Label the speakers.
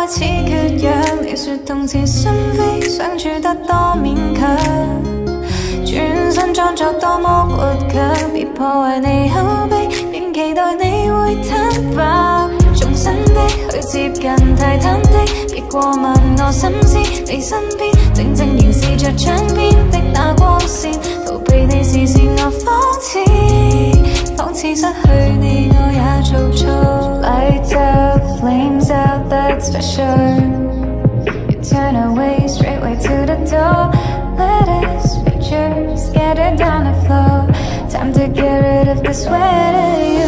Speaker 1: 开始缺氧，你说痛情心扉，想处得多勉强，转身装作多么倔强。别破坏你口碑，便期待你会坦白，重新的去接近，太贪的，别过问我心思。你身边静静凝视着窗边的那光线，逃避你视线，我仿似，仿似失去你我也做错。That's for sure. You turn away, straightway to the door Letters, pictures, scattered down the floor Time to get rid of the sweater